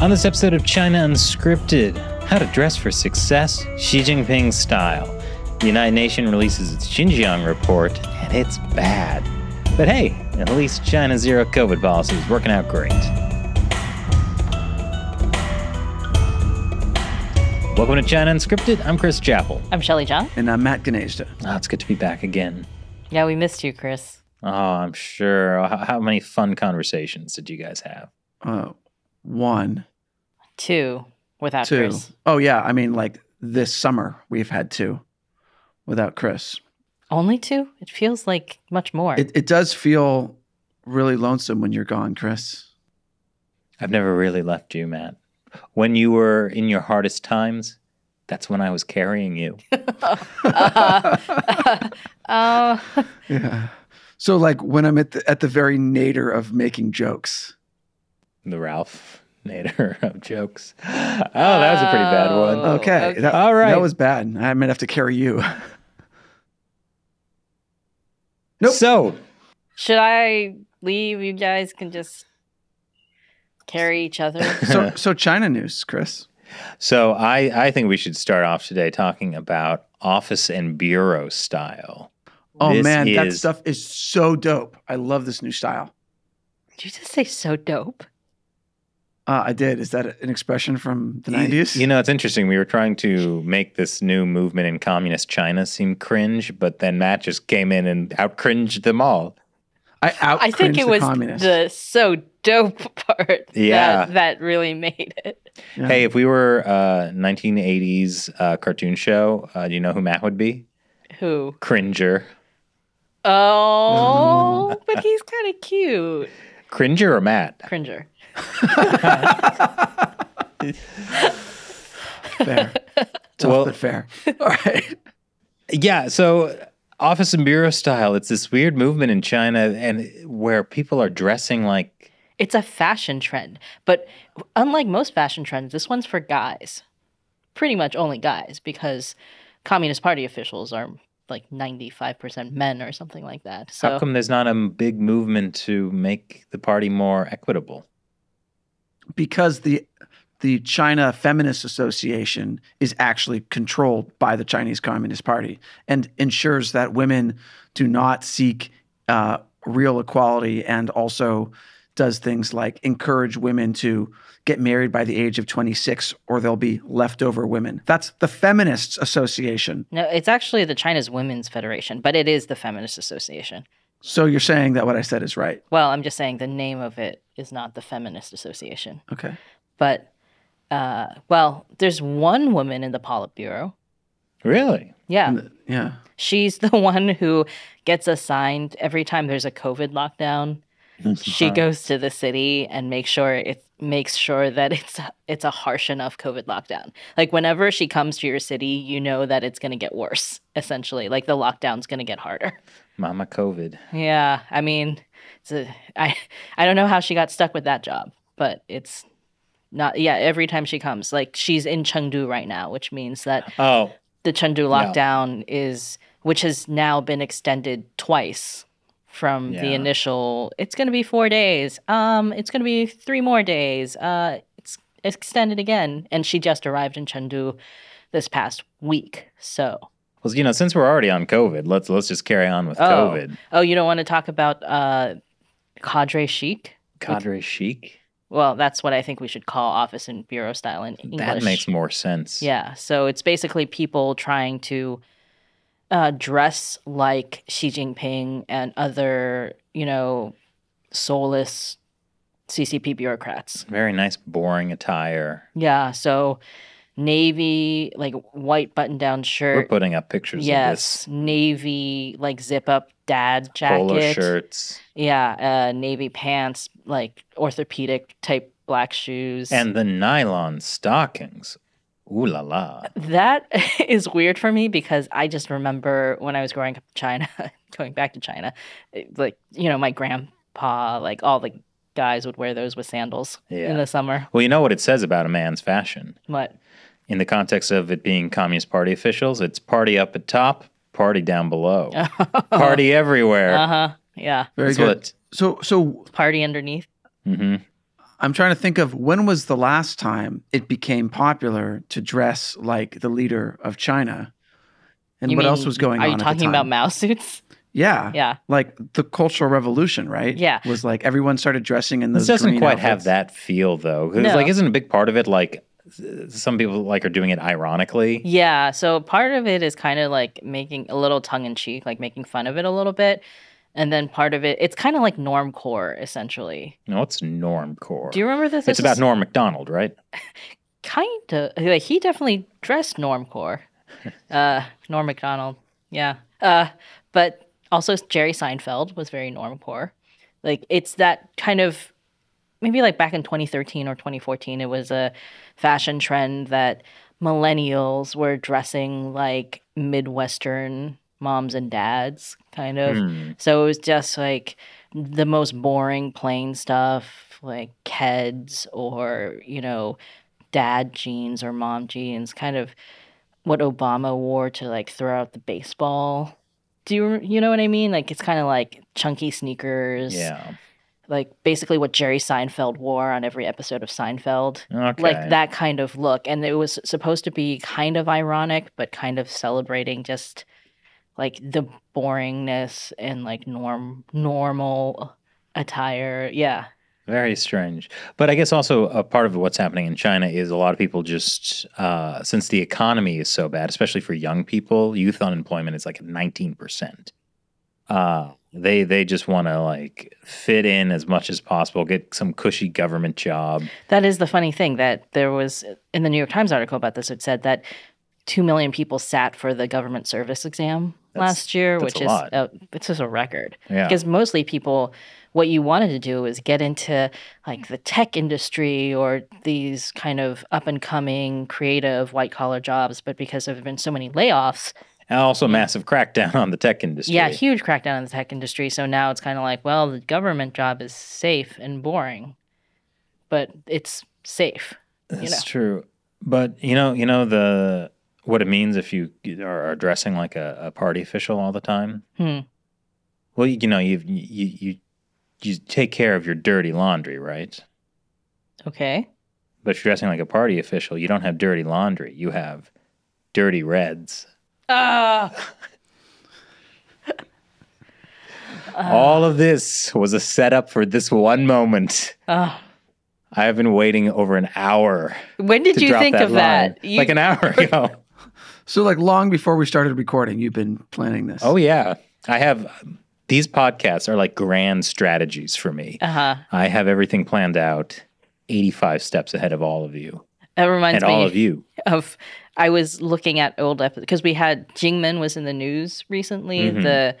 On this episode of China Unscripted, how to dress for success, Xi Jinping style. The United Nations releases its Xinjiang report, and it's bad. But hey, at least China's zero COVID policy is working out great. Welcome to China Unscripted. I'm Chris Chappell. I'm Shelley Zhang. And I'm Matt Gnaizda. Oh, it's good to be back again. Yeah, we missed you, Chris. Oh, I'm sure. How, how many fun conversations did you guys have? Uh, one, Two without two. Chris. Oh yeah, I mean like this summer we've had two without Chris. Only two? It feels like much more. It it does feel really lonesome when you're gone, Chris. I've never really left you, Matt. When you were in your hardest times, that's when I was carrying you. uh, Yeah. So like when I'm at the at the very nadir of making jokes. The Ralph Nader of jokes. Oh, that was a pretty bad one. Oh, Okay. okay. That, All right. That was bad. I might have to carry you. Nope. So, should I leave? You guys can just carry each other. so so China news, Chris. so I, I think we should start off today talking about office and bureau style. Oh This man, that stuff is so dope. I love this new style. Did you just say so dope? Uh, I did. Is that an expression from the nineties? You know, it's interesting. We were trying to make this new movement in communist China seem cringe, but then Matt just came in and out cringed them all. I out I think it was communist. the so dope part Yeah. that, that really made it. Yeah. Hey, if we were a 1980s uh, cartoon show, uh, do you know who Matt would be? Who? Cringer. Oh, but he's kind of cute. Cringer or Matt? Cringer. Fair. Tough Well- but fair. All right. Yeah, so office and bureau style, it's this weird movement in China and where people are dressing like It's a fashion trend, but unlike most fashion trends, this one's for guys. Pretty much only guys because Communist Party officials are like 95% men or something like that. So how come there's not a big movement to make the party more equitable? Because the the China Feminist Association is actually controlled by the Chinese Communist Party and ensures that women do not seek uh, real equality and also does things like encourage women to get married by the age of 26 or they'll be leftover women. That's the Feminists Association. no, it's actually the China's Women's Federation, but it is the Feminist Association. So you're saying that what I said is right. Well, I'm just saying the name of it is not the Feminist Association. Okay. But, uh, well, there's one woman in the Politburo. Really? Yeah. Yeah. She's the one who gets assigned every time there's a COVID lockdown. She goes to the city and makes sure it makes sure that it's it's a harsh enough COVID lockdown. Like whenever she comes to your city, you know that it's going to get worse. Essentially, like the lockdown's going to get harder. Mama COVID. Yeah, I mean, I I don't know how she got stuck with that job, but it's not. Yeah, every time she comes, like she's in Chengdu right now, which means that Oh, the Chengdu lockdown is, which has now been extended twice from the initial. It's going to be four days. Um, it's going to be three more days. Uh, it's extended again, and she just arrived in Chengdu this past week. So, well, you know, since we're already on COVID, let's let's just carry on with oh, COVID. oh, you don't want to talk about uh, cadre chic? Cadre chic. Well, that's what I think we should call office and bureau style in English. That makes more sense. Yeah. So it's basically people trying to uh, dress like Xi Jinping and other, you know, soulless CCP bureaucrats. Very nice, boring attire. Yeah. So navy, like white button down shirt. We're putting up pictures Yes. Navy, like zip up dad jacket. polo shirts Yeah. Uh, navy pants, like orthopedic type black shoes. and the nylon stockings. Ooh la la. That is weird for me because I just remember when I was growing up in China, going back to China, like, you know, my grandpa, like all the guys would wear those with sandals Yeah. in the summer. Well, you know what it says about a man's fashion. What? In the context of it being Communist Party officials, it's party up at top, party down below. party everywhere. Uh huh. Yeah. Very That's good. what. So so Party underneath. hmm I'm trying to think of when was the last time it became popular to dress like the leader of China, and You what mean- else was going on? Are on? you at the talking about? Mao suits? Yeah, Yeah. like the Cultural Revolution, right? Yeah. was like everyone started dressing in those. This doesn't green quite have that feel though. Because No. like, isn't a big part of it like s- some people like are doing it ironically? Yeah, so part of it is kind of like making a little tongue in cheek, like making fun of it a little bit. And then part of it, it's kind of like normcore, essentially. No, it's normcore. Do you remember this? it's This about Norm Macdonald, right? kind of like he definitely dressed normcore. uh, Norm Macdonald, yeah. Uh, but also Jerry Seinfeld was very normcore. Like it's that kind of maybe like back in 2013 or 2014, it was a fashion trend that millennials were dressing like midwestern moms and dads, kind of. Hmm. So it was just like the most boring, plain stuff, like Keds or, you know, dad jeans or mom jeans, kind of what Obama wore to like throw out the baseball. Do you you know what I mean? Like it's kind of like chunky sneakers, Yeah. Like basically what Jerry Seinfeld wore on every episode of Seinfeld. Okay. Like that kind of look. And it was supposed to be kind of ironic, but kind of celebrating just like the boringness and like norm normal attire. Yeah. Very strange. But I guess also a part of what's happening in China is a lot of people just, uh, since the economy is so bad, especially for young people, youth unemployment is like 19%. Uh, they they just want to like fit in as much as possible, get some cushy government job. That is the funny thing that there was in the New York Times article about this. It said that two million people sat for the government service exam That's- last year, which is uh, it's just a record. Yeah. Because mostly people, what you wanted to do was get into like the tech industry or these kind of up and coming creative white collar jobs, but because there have been so many layoffs, And also massive crackdown on the tech industry. yeah, huge crackdown on the tech industry. So now it's kind of like, well, the government job is safe and boring, but it's safe. That's know. true. But you know, you know the what it means if you are, dressing like a, a party official all the time. Hmm. Well, you, you know, you you you you take care of your dirty laundry, right? Okay. But if you're dressing like a party official, you don't have dirty laundry. You have dirty reds. Ah. All of this was a setup for this one moment. Ah. I have been waiting over an hour When did to you drop think that of line. that? You- Like an hour ago. So, like long before we started recording, you've been planning this. Oh yeah, I have. These podcasts are like grand strategies for me. uh-huh. I have everything planned out, eighty-five steps ahead of all of you That reminds and me all of you. of I was looking at old episodes because we had Kinmen was in the news recently, Mhm. the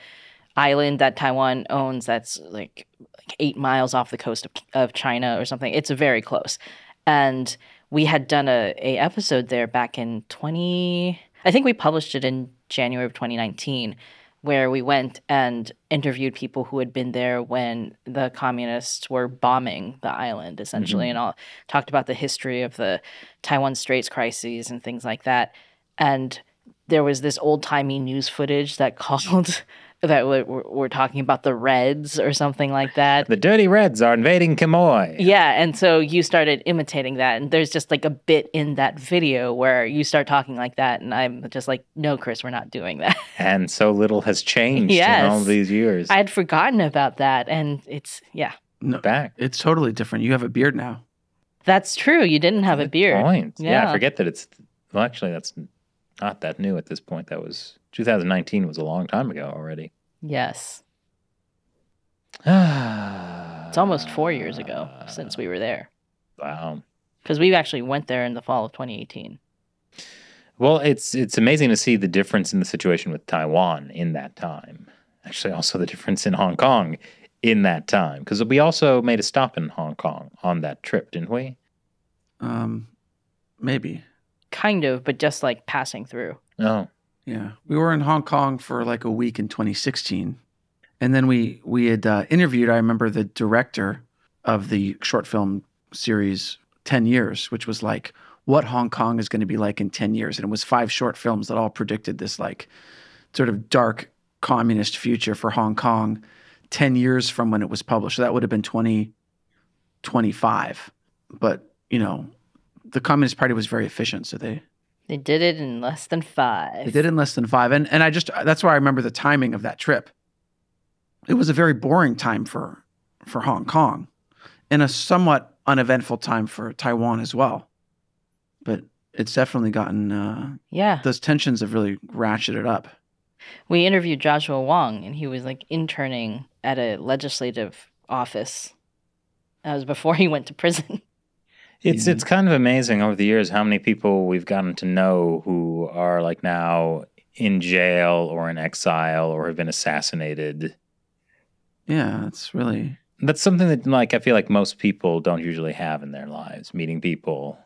island that Taiwan owns that's like like eight miles off the coast of, of China or something. It's very close, and we had done a, a episode there back in twenty. I think we published it in January of twenty nineteen. Where we went and interviewed people who had been there when the communists were bombing the island, essentially, mm-hmm. and all talked about the history of the Taiwan Straits crises and things like that. And there was this old timey news footage that called that we're, we're talking about the Reds or something like that. The Dirty Reds are invading Quemoy. Yeah, and so you started imitating that, and there's just like a bit in that video where you start talking like that, and I'm just like, no, Chris, we're not doing that. And so little has changed in all these years. I had forgotten about that, and it's yeah, no, Back. it's totally different. You have a beard now. that's true. You didn't have a beard. Point. Yeah. Yeah. I forget that it's. Well, actually, that's not that new at this point. That was 2019 was a long time ago already. Yes, it's it's almost four years ago since we were there Wow. because we actually went there in the fall of 2018. Well, it's it's amazing to see the difference in the situation with Taiwan in that time. Actually, also the difference in Hong Kong in that time, because we also made a stop in Hong Kong on that trip, didn't we? Um, maybe. Kind of, but just like passing through. Oh, Yeah, we were in Hong Kong for like a week in 2016, and then we we had uh, interviewed. I remember the director of the short film series 10 Years, which was like what Hong Kong is going to be like in 10 years, and it was five short films that all predicted this like sort of dark communist future for Hong Kong 10 years from when it was published. So that would have been 2025. But, you know, the Communist Party was very efficient. So they, They did it in less than five. they did it in less than five. And, and I just, that's why I remember the timing of that trip. It was a very boring time for, for Hong Kong and a somewhat uneventful time for Taiwan as well. But it's definitely gotten, uh, Yeah. those tensions have really ratcheted up. We interviewed Joshua Wong, and he was like interning at a legislative office. That was before he went to prison. It's it's kind of amazing over the years how many people we've gotten to know who are like now in jail or in exile or have been assassinated. Yeah, it's really, That's something that like I feel like most people don't usually have in their lives, meeting people.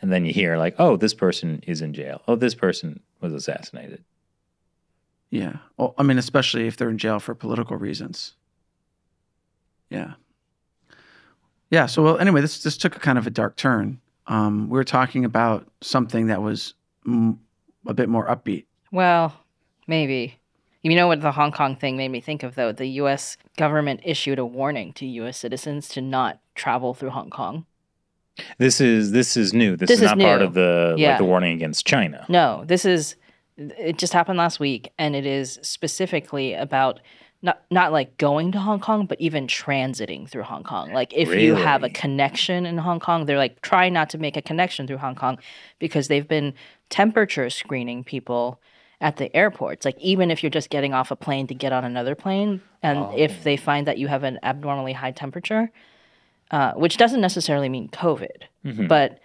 And then you hear like, "Oh, this person is in jail. Oh, this person was assassinated." yeah. Well, I mean, especially if they're in jail for political reasons. Yeah. Yeah. So, well, anyway, this this took a kind of a dark turn. Um, we were talking about something that was mm, a bit more upbeat. Well, maybe. You know what the Hong Kong thing made me think of, though? The U.S. government issued a warning to U.S. citizens to not travel through Hong Kong. This is this is new. This, This is is not part of the Yeah. like the warning against China. No, this is. It just happened last week, and it is specifically about not not like going to Hong Kong, but even transiting through Hong Kong. Like if you have a connection in Hong Kong, they're like try not to make a connection through Hong Kong because they've been temperature screening people at the airports. Like even if you're just getting off a plane to get on another plane, and Oh. if they find that you have an abnormally high temperature, uh, which doesn't necessarily mean COVID, Mhm. but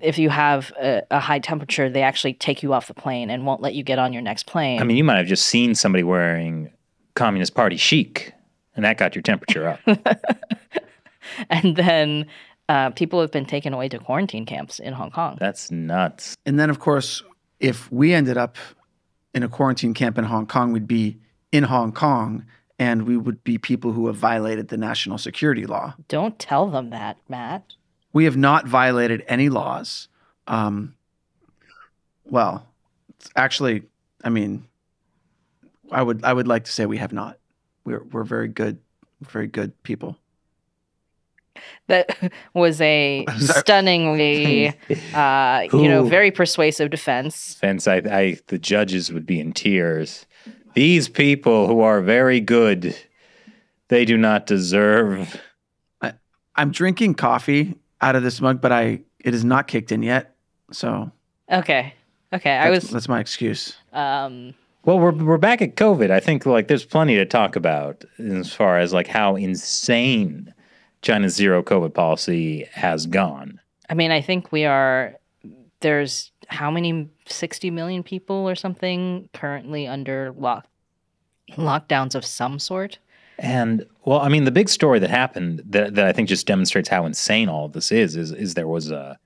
if you have a, a high temperature, they actually take you off the plane and won't let you get on your next plane. I mean, you might have just seen somebody wearing Communist Party chic, and that got your temperature up. and then uh, people have been taken away to quarantine camps in Hong Kong. That's nuts. And then, of course, if we ended up in a quarantine camp in Hong Kong, we'd be in Hong Kong and we would be people who have violated the national security law. Don't tell them that, Matt. We have not violated any laws. Um, well, actually, I mean, I would I would like to say we have not. We're we're very good, very good people. That was a stunningly, uh, you know, very persuasive defense. Fence, I, I, the judges would be in tears. These people who are very good, they do not deserve. I'm drinking coffee out of this mug, but I it is not kicked in yet. So Okay, okay. I that's, was, that's my excuse. um, Well, we're we're back at COVID. I think like there's plenty to talk about as far as like how insane China's zero COVID policy has gone. I mean, I think we are. There's how many 60 million people or something currently under lock lockdowns of some sort. And well, I mean, the big story that happened that, that I think just demonstrates how insane all of this is is is there was a,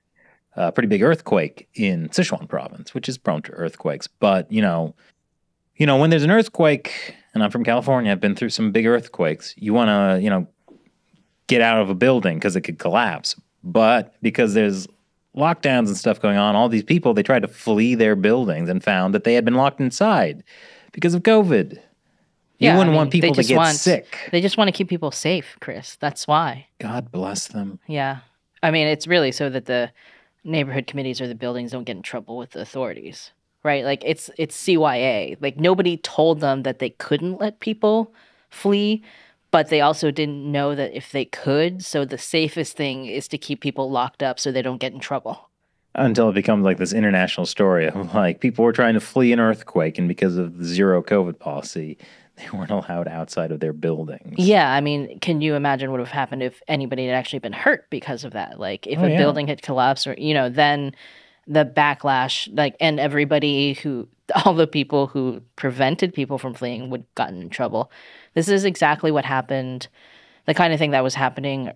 a pretty big earthquake in Sichuan province, which is prone to earthquakes. But you know, you know, when there's an earthquake, and I'm from California, I've been through some big earthquakes. You want to, you know, get out of a building because it could collapse. But because there's lockdowns and stuff going on, all these people they tried to flee their buildings and found that they had been locked inside because of COVID. You Yeah, I wouldn't mean, want people to get want- sick. They just want to keep people safe, Chris. That's why. God bless them. Yeah. I mean, it's really so that the neighborhood committees or the buildings don't get in trouble with the authorities. Right? Like it's it's CYA. Like nobody told them that they couldn't let people flee, but they also didn't know that if they could, so the safest thing is to keep people locked up so they don't get in trouble. Until it becomes like this international story of like people were trying to flee an earthquake, and because of the zero COVID policy, they weren't allowed outside of their buildings. Yeah, I mean, can you imagine what would have happened if anybody had actually been hurt because of that? Like, if Oh, a yeah. building had collapsed, or you know, then the backlash, like, and everybody who, all the people who prevented people from fleeing would gotten in trouble. This is exactly what happened, the kind of thing that was happening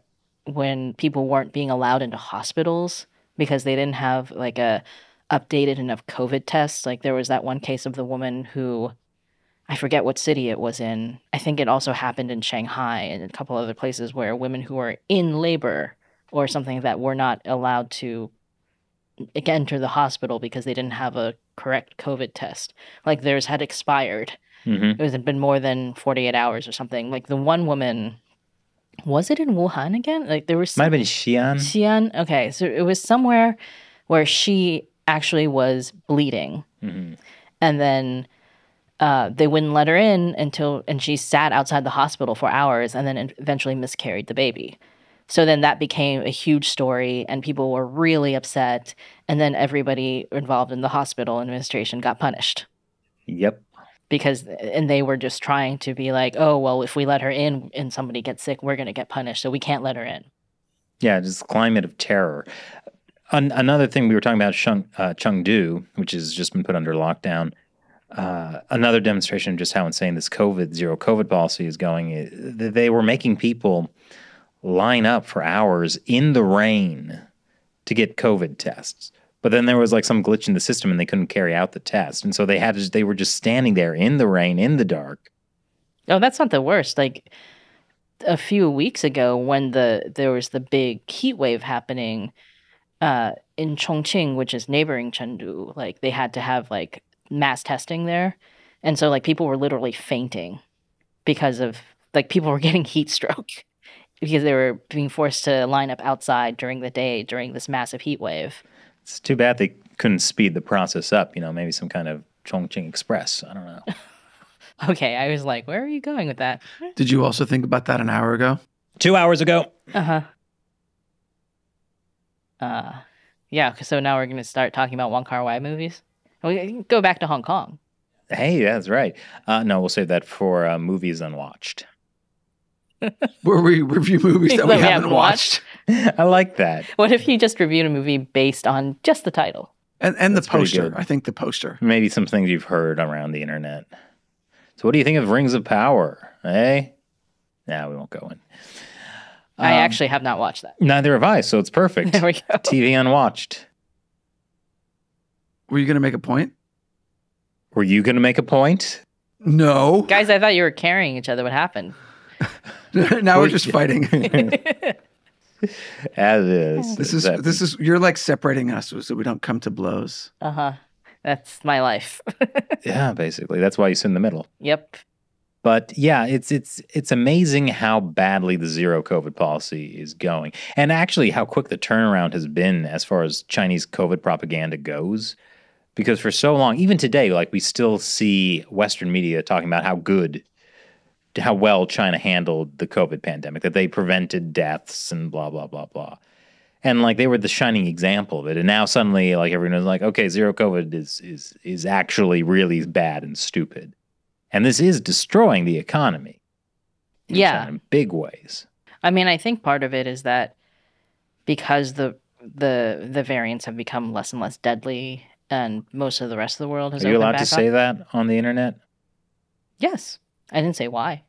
when people weren't being allowed into hospitals because they didn't have like a updated enough COVID tests. Like, there was that one case of the woman who I forget what city it was in. I think it also happened in Shanghai and a couple other places where women who were in labor or something that were not allowed to enter the hospital because they didn't have a correct COVID test. Like theirs had expired. hmm It was had been more than 48 hours or something. Like the one woman Was it in Wuhan again? Like there was Might have been Xi'an. Xi'an. Okay, so it was somewhere where she actually was bleeding, Mhm. and then uh, they wouldn't let her in until, and she sat outside the hospital for hours, and then eventually miscarried the baby. So then that became a huge story, and people were really upset. And then everybody involved in the hospital administration got punished Yep. because, and they were just trying to be like, oh, well, if we let her in and somebody gets sick, we're going to get punished. So we can't let her in. Yeah, just climate of terror. An- another thing we were talking about, Sheng, uh, Chengdu, which has just been put under lockdown. Uh, another demonstration of just how insane this COVID zero COVID policy is going. They were making people line up for hours in the rain to get COVID tests. But then there was like some glitch in the system and they couldn't carry out the test. And so they had to, they were just standing there in the rain, in the dark. Oh, that's not the worst. Like a few weeks ago, when the there was the big heat wave happening uh, in Chongqing, which is neighboring Chengdu, like they had to have like mass testing there, and so like people were literally fainting because of like people were getting heat stroke because they were being forced to line up outside during the day during this massive heat wave. It's too bad they couldn't speed the process up. You know, maybe some kind of Chongqing Express. I don't know. Okay, I was like, where are you going with that? Did you also think about that an hour ago? Two hours ago. Uh huh. Uh, yeah. 'cause So now we're gonna start talking about Wong Kar Wai movies. We can go back to Hong Kong. Hey, that's right. Uh, no, we'll save that for uh, movies unwatched. Where we review movies that we we haven't haven't watched. I like that. What if you just reviewed a movie based on just the title? And, and the poster. I think the poster. Maybe some things you've heard around the internet. So, what do you think of Rings of Power? Eh? Nah, we won't go in. I Um, actually have not watched that. Neither have I, so it's perfect. There we go. TV unwatched. Were you going to make a point? Were you going to make a point? No. Guys, I thought you were carrying each other. What happened? now we're just fighting. As is. This is That- this is you're like separating us so we don't come to blows. Uh huh. That's my life. Yeah, basically. That's why you sit in the middle. yep. But yeah, it's it's it's amazing how badly the zero COVID policy is going, and actually how quick the turnaround has been as far as Chinese COVID propaganda goes. Because for so long, even today, like we still see Western media talking about how good, how well China handled the COVID pandemic, that they prevented deaths and blah blah blah blah, and like they were the shining example of it. And now suddenly, like everyone's like, okay, zero COVID is is is actually really bad and stupid. And this is destroying the economy. in Yeah. China in big ways. I mean, I think part of it is that because the the the variants have become less and less deadly, and most of the rest of the world has Are you allowed to say that on the internet? Yes, I didn't say why.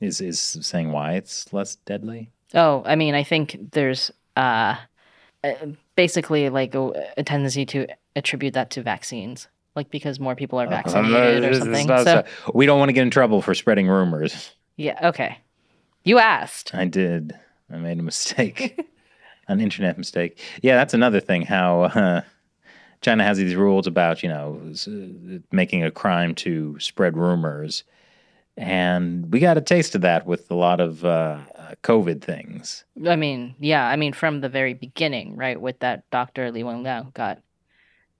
Is is saying why it's less deadly? Oh, I mean, I think there's uh, uh, basically like a, a tendency to attribute that to vaccines, like because more people are vaccinated or something. so- we don't want to get in trouble for spreading rumors. yeah, okay. You asked. I did. I made a mistake, an internet mistake. Yeah, that's another thing. How uh, China has these rules about you know uh, making a crime to spread rumors, and we got a taste of that with a lot of uh, uh, COVID things. I mean, yeah, I mean, from the very beginning, right, with that Dr. Li Wenliang got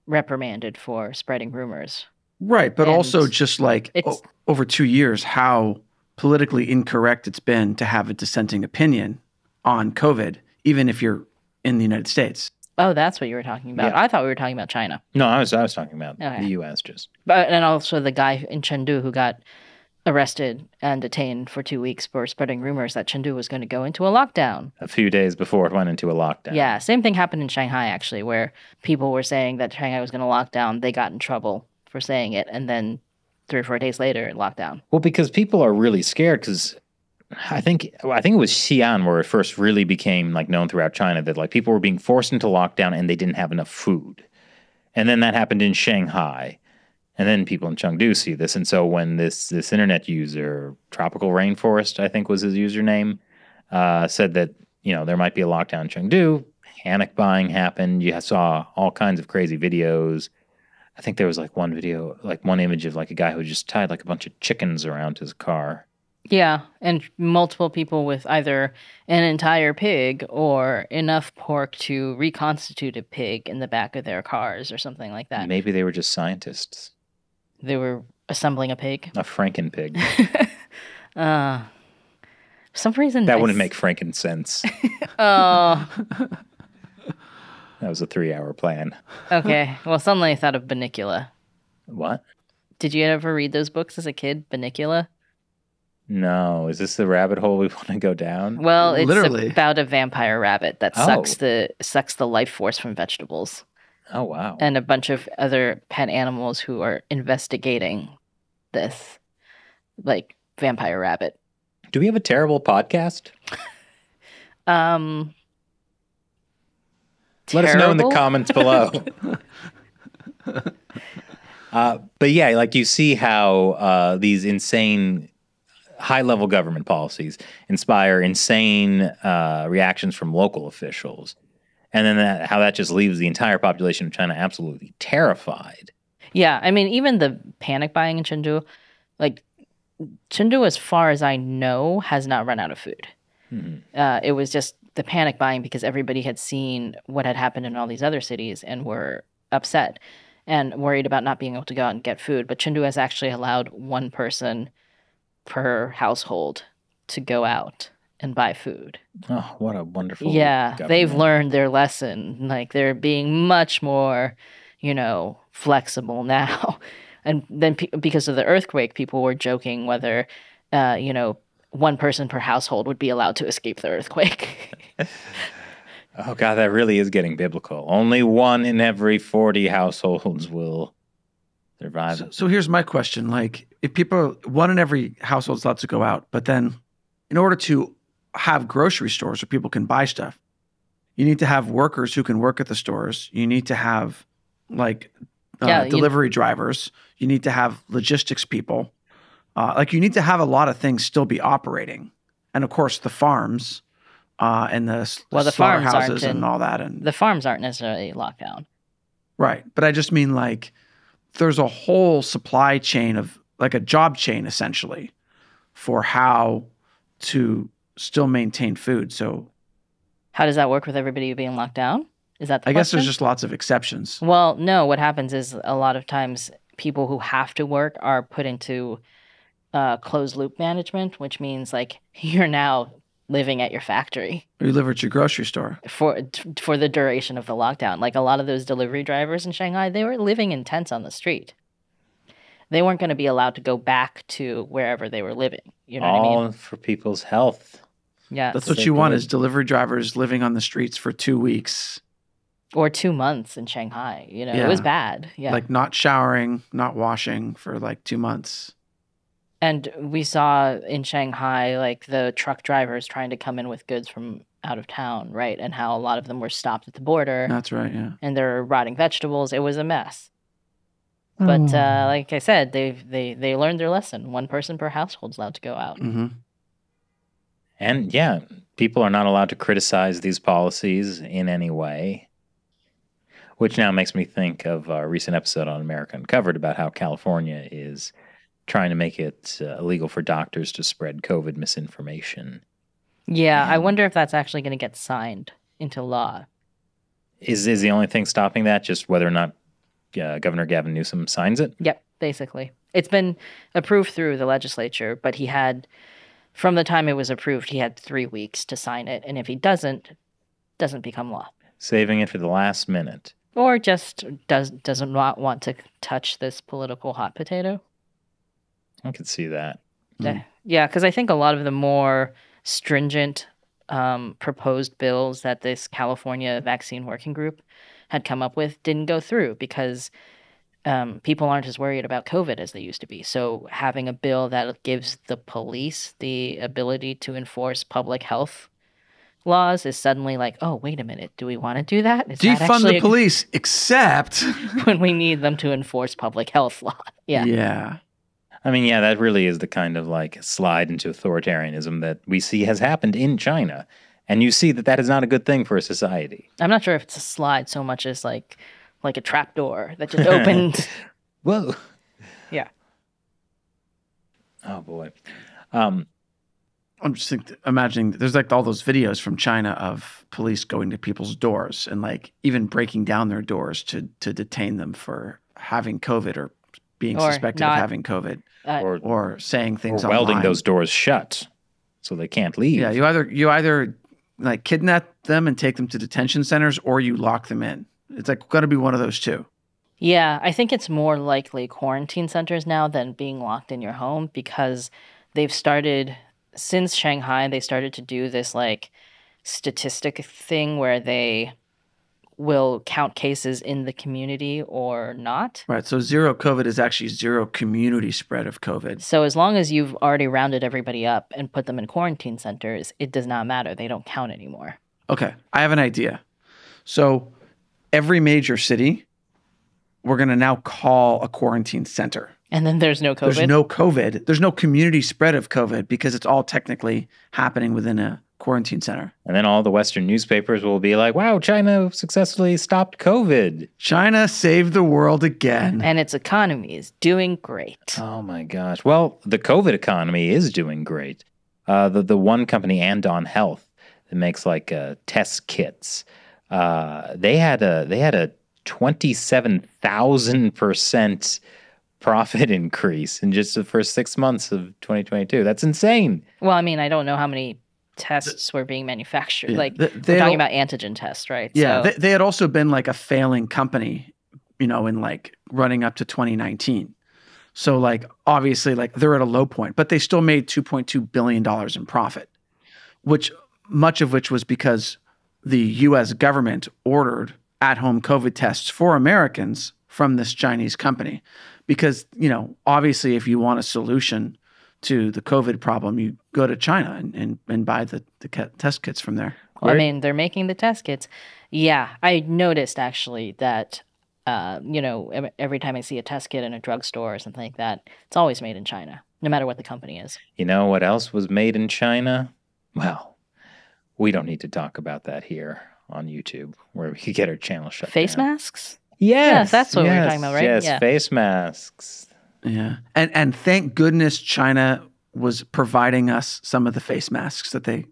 reprimanded for spreading rumors. Right, but And also just like o- over 2 years how politically incorrect it's been to have a dissenting opinion on COVID even if you're in the United States. Oh, that's what you were talking about. Yeah. I thought we were talking about China. No, I was I was talking about Okay. the U.S. Just But and also the guy in Chengdu who got arrested and detained for two weeks for spreading rumors that Chengdu was going to go into a lockdown. a few days before it went into a lockdown. Yeah, same thing happened in Shanghai actually, where people were saying that Shanghai was going to lock down. They got in trouble for saying it, and then three or four days later, it locked down. Well, because people are really scared because I think I think it was Xi'an where it first really became like known throughout China that like people were being forced into lockdown and they didn't have enough food. And then that happened in Shanghai. And then people in Chengdu see this. And so when this this internet user, Tropical Rainforest, I think was his username, uh, said that, you know, there might be a lockdown in Chengdu, panic buying happened. You saw all kinds of crazy videos. I think there was like one video, like one image of like a guy who just tied like a bunch of chickens around his car. Yeah, and multiple people with either an entire pig or enough pork to reconstitute a pig in the back of their cars or something like that. Maybe they were just scientists. They were assembling a pig. A Franken pig. Uh, for some reason That I wouldn't s- make Franken sense. Oh, That was a three hour plan. okay. Well, suddenly I thought of Bunnicula. What? Did you ever read those books as a kid, Bunnicula? No. Is this the rabbit hole we want to go down? Well, it's Literally. about a vampire rabbit that Oh. sucks the sucks the life force from vegetables, Oh, wow. and a bunch of other pet animals who are investigating this, like vampire rabbit. Do we have a terrible podcast? Um, Let us know in the comments below. uh, but yeah, like you see how uh, these insane high level government policies inspire insane uh, reactions from local officials. And then that, how that just leaves the entire population of China absolutely terrified. Yeah, I mean, even the panic buying in Chengdu, like Chengdu, as far as I know, has not run out of food. Mhm. Uh, it was just the panic buying because everybody had seen what had happened in all these other cities and were upset and worried about not being able to go out and get food. But Chengdu has actually allowed one person per household to go out and buy food. Oh, what a wonderful. Yeah, they've learned their lesson. Like they're being much more, you know, flexible now. And then pe- because of the earthquake, people were joking whether, uh, you know, one person per household would be allowed to escape the earthquake. Oh, God, that really is getting biblical. Only one in every 40 households will survive. So, so here's my question: like, if people, one in every household is allowed to go out, but then, in order to have grocery stores where people can buy stuff, you need to have workers who can work at the stores. You need to have, like, uh, Yeah, you- delivery drivers. You need to have logistics people. Uh, like, you need to have a lot of things still be operating, and of course, the farms, uh, and the, Well, the farms aren't and in- all that, and the farms aren't necessarily locked down. Right. But I just mean like there's a whole supply chain of like a job chain essentially for how to still maintain food. So How does that work with everybody being locked down? Is that the I guess there's just lots of exceptions. Well, no. What happens is a lot of times people who have to work are put into uh, closed loop management, which means like you're now living at your factory Or you live at your grocery store. for for the duration of the lockdown. Like a lot of those delivery drivers in Shanghai, they were living in tents on the street. They weren't going to be allowed to go back to wherever they were living. You know All what I mean? for people's health. Yeah. That's what you want is delivery drivers living on the streets for two weeks, Or two months in Shanghai. You know, it was bad. Yeah. like not showering, not washing for like two months. And we saw in Shanghai, like the truck drivers trying to come in with goods from out of town, right? And how a lot of them were stopped at the border That's right. Yeah. and they're rotting vegetables. It was a mess. But uh, like I said, they they they learned their lesson. One person per household is allowed to go out. hmm And yeah, people are not allowed to criticize these policies in any way. Which now makes me think of a recent episode on America Uncovered about how California is trying to make it uh, illegal for doctors to spread COVID misinformation. Yeah, I wonder if that's actually going to get signed into law. Is is the only thing stopping that just whether or not uh, Governor Gavin Newsom signs it? Yep, basically. It's been approved through the legislature, but he had, from the time it was approved, he had three weeks to sign it. And if he doesn't, doesn't become law. Saving it for the last minute. Or just does doesn't not want to touch this political hot potato. I could see that. Yeah, yeah, because I think a lot of the more stringent um, proposed bills that this California vaccine working group had come up with didn't go through because um, people aren't as worried about COVID as they used to be. So having a bill that gives the police the ability to enforce public health laws is suddenly like, oh, wait a minute, do we want to do that? Is that Defund actually the a- police, except when we need them to enforce public health law? Yeah. yeah. I mean, yeah, that really is the kind of like slide into authoritarianism that we see has happened in China. And you see that that is not a good thing for a society. I'm not sure if it's a slide so much as like like a trap door that just opened. Whoa. Yeah. Oh boy. Um, I'm just think, imagining there's like all those videos from China of police going to people's doors and like even breaking down their doors to to detain them for having COVID or being Or suspected not- of having COVID Uh, or, or saying things or welding online. those doors shut so they can't leave. Yeah, you either you either like kidnap them and take them to detention centers or you lock them in. It's like got to be one of those two. Yeah, I think it's more likely quarantine centers now than being locked in your home because they've started since Shanghai, they started to do this like statistic thing where they will count cases in the community or not. Right. So zero COVID is actually zero community spread of COVID. So as long as you've already rounded everybody up and put them in quarantine centers, it does not matter. They don't count anymore. Okay, I have an idea. So every major city, we're going to now call a quarantine center. And then there's no COVID. There's no COVID. There's no community spread of COVID because it's all technically happening within a quarantine center. And then all the Western newspapers will be like, wow, China successfully stopped COVID. China saved the world again. and its economy is doing great. Oh my gosh. Well, the COVID economy is doing great. Uh, the, the one company, Andon Health, that makes like uh, test kits, uh, they had a they had a twenty seven thousand percent profit increase in just the first six months of 2022. That's insane. Well, I mean, I don't know how many tests were being manufactured. Yeah, Like th- we're talking don't- about antigen tests, right? Yeah, So, they, they had also been like a failing company, you know, in like running up to 2019. So like obviously like they're at a low point, but they still made 2.2 billion dollars in profit, which much of which was because the US government ordered at-home COVID tests for Americans from this Chinese company because, you know, obviously if you want a solution to the COVID problem, you go to China and, and, and buy the, the test kits from there. well, I mean, they're making the test kits. Yeah, I noticed actually that. Uh, you know, every time I see a test kit in a drugstore or something like that, it's always made in China, no matter what the company is. You know what else was made in China? Well, we don't need to talk about that here on YouTube, where we could get our channel shut Face down. masks? Yes, that's what we're talking about, right? Yes, Yeah. face masks. Yeah. And and thank goodness China was providing us some of the face masks that they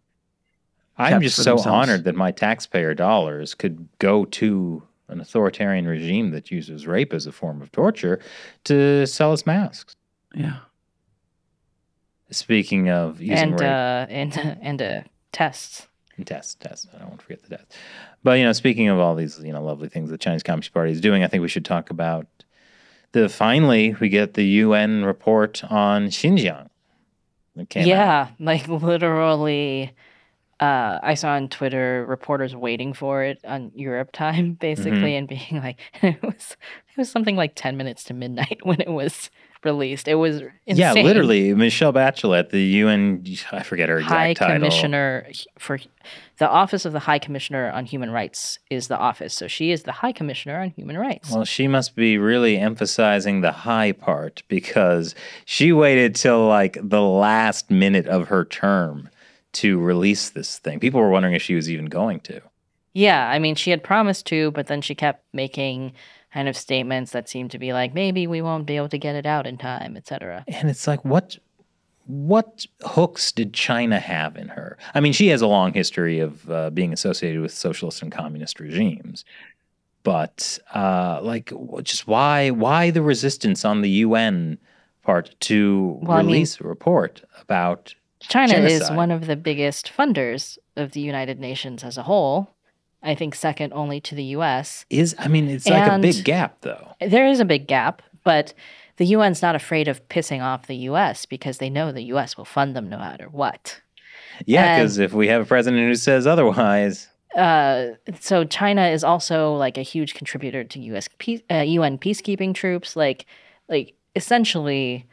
I'm just so themselves. honored that my taxpayer dollars could go to an authoritarian regime that uses rape as a form of torture to sell us masks. yeah. Speaking of using and rape uh, and and uh, tests. and tests, tests. I don't want to forget the tests. But you know, speaking of all these you know lovely things the Chinese Communist Party is doing, I think we should talk about the finally we get the UN report on Xinjiang. Came out. yeah, like literally. Uh, I saw on Twitter reporters waiting for it on Europe time, basically, and being like, it was it was something like ten minutes to midnight when it was released. It was insane. Yeah, literally, Michelle Bachelet, the UN, I forget her exact High title. Commissioner for the Office of the High Commissioner on Human Rights is the office, so she is the High Commissioner on Human Rights. Well, she must be really emphasizing the high part because she waited till like the last minute of her term to release this thing. People were wondering if she was even going to. Yeah, I mean, she had promised to, but then she kept making kind of statements that seem to be like, maybe we won't be able to get it out in time, etc. And it's like, what what hooks did China have in her? I mean, she has a long history of uh, being associated with socialist and communist regimes, but uh, like, just why why the resistance on the UN part to Well, I mean- release a report about? China is one of the biggest funders of the United Nations as a whole. I think second only to the US. Is I mean, it's like a big gap, though. There is a big gap, but the UN's not afraid of pissing off the US because they know the US will fund them no matter what. Yeah, because if we have a president who says otherwise, Uh, so China is also like a huge contributor to US peace, uh, UN peacekeeping troops. Like, like essentially,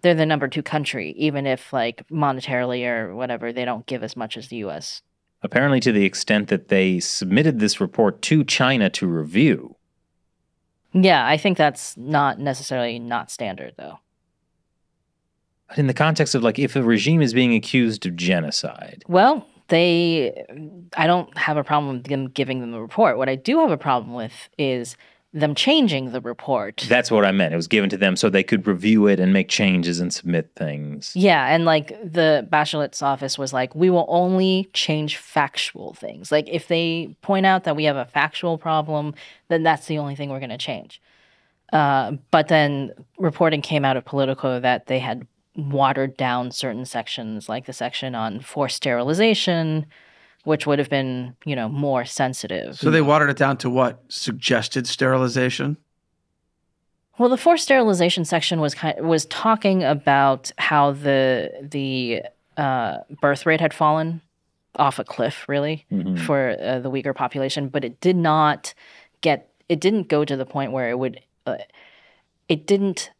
they're the number two country, even if like monetarily or whatever, they don't give as much as the US. Apparently to the extent that they submitted this report to China to review. Yeah, I think that's not necessarily not standard though. But in the context of like, if a regime is being accused of genocide, Well, they, I don't have a problem with them giving them a report. What I do have a problem with is them changing the report. That's what I meant. It was given to them so they could review it and make changes and submit things. Yeah, and like the Bachelet's office was like, we will only change factual things. Like if they point out that we have a factual problem, then that's the only thing we're going to change. Uh, but then reporting came out of Politico that they had watered down certain sections, like the section on forced sterilization, which would have been, you know, more sensitive. So they watered it down to what? Suggested sterilization? Well, the forced sterilization section was kind was talking about how the the uh, birth rate had fallen off a cliff, really, Mhm. for uh, the Uyghur population, but it did not get. It didn't go to the point where it would. Uh, it didn't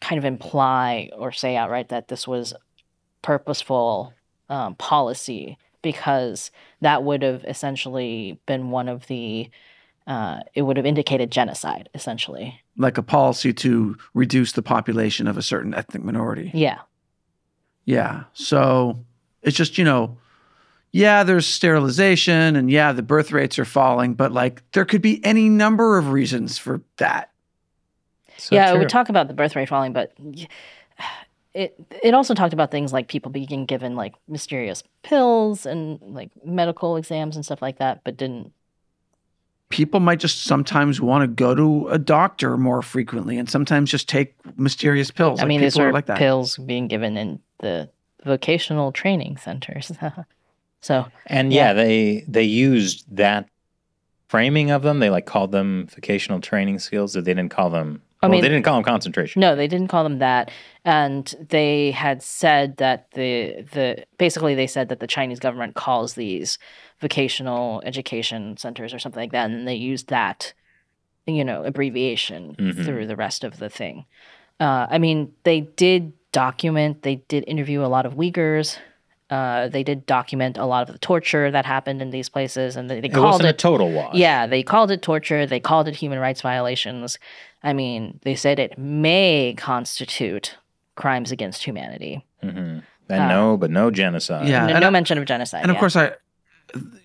kind of imply or say outright that this was purposeful um, policy because that would have essentially been one of the. Uh, it would have indicated genocide, essentially. Like a policy to reduce the population of a certain ethnic minority. Yeah. Yeah. So it's just, you know, yeah, there's sterilization and yeah, the birth rates are falling, but like there could be any number of reasons for that. So yeah, it true. would talk about the birth rate falling, but y- it it also talked about things like people being given like mysterious pills and like medical exams and stuff like that, but didn't. People might just sometimes want to go to a doctor more frequently and sometimes just take mysterious pills. I Like, mean, these people are were like that. pills being given in the vocational training centers. so And Yeah. yeah. they they used that framing of them. They like called them vocational training skills. That they didn't call them. I well, mean- they didn't call them concentration. no, they didn't call them that, and they had said that the the basically they said that the Chinese government calls these vocational education centers or something like that, and they used that, you know, abbreviation Mhm. through the rest of the thing. Uh, I mean, they did document, they did interview a lot of Uyghurs. Uh, they did document a lot of the torture that happened in these places, and they, they it called wasn't it a total wash. yeah, they called it torture. They called it human rights violations. I mean, they said it may constitute crimes against humanity. hmm And Uh, no, but no genocide. Yeah. no no I- mention of genocide. And of yeah. course, I,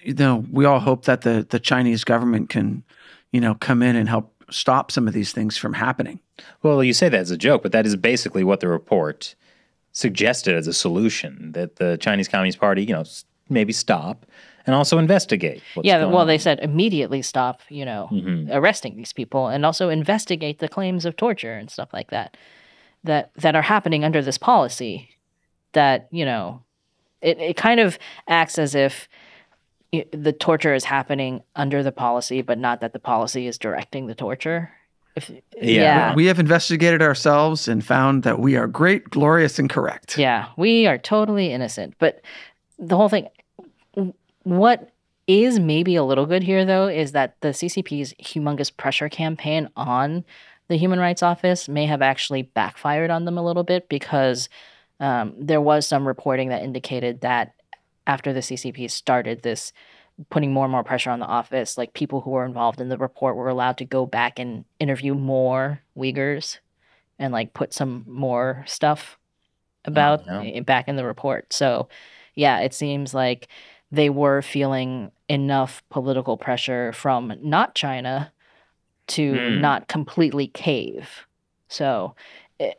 you know, we all hope that the the Chinese government can, you know, come in and help stop some of these things from happening. Well, you say that as a joke, but that is basically what the report suggested as a solution that the Chinese Communist Party, you know, maybe stop and also investigate. What's yeah, going well, they said immediately stop, you know, Mhm. arresting these people and also investigate the claims of torture and stuff like that that that are happening under this policy that, you know, it, it kind of acts as if the torture is happening under the policy, but not that the policy is directing the torture. If, yeah. We have investigated ourselves and found that we are great, glorious, and correct. Yeah, we are totally innocent. But the whole thing, w- what is maybe a little good here, though, is that the CCP's humongous pressure campaign on the Human Rights Office may have actually backfired on them a little bit because um, there was some reporting that indicated that after the CCP started this putting more and more pressure on the office, like people who were involved in the report were allowed to go back and interview more Uyghurs and like put some more stuff about yeah. i- back in the report. So, yeah, it seems like they were feeling enough political pressure from not China to Hmm. not completely cave. So,